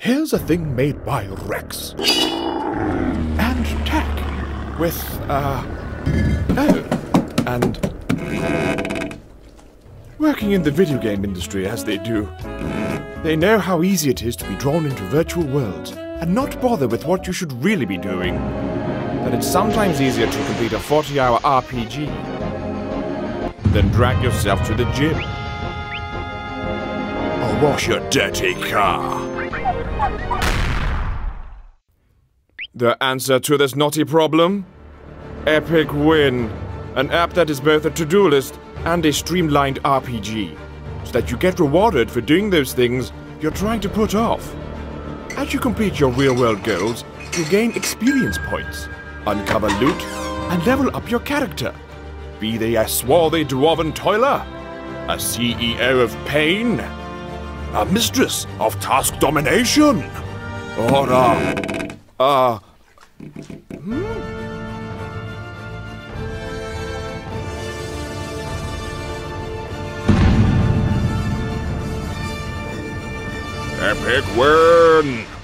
Here's a thing made by Rex. And Tak. With, uh. Oh. And. Working in the video game industry as they do, they know how easy it is to be drawn into virtual worlds and not bother with what you should really be doing. That it's sometimes easier to complete a 40 hour RPG than drag yourself to the gym. Or wash your dirty car. The answer to this naughty problem? EpicWin. An app that is both a to do list and a streamlined RPG. So that you get rewarded for doing those things you're trying to put off. As you complete your real world goals, you gain experience points, uncover loot, and level up your character. Be they a swarthy dwarven toiler, a CEO of pain, a mistress of task domination, or a. a. Epic win!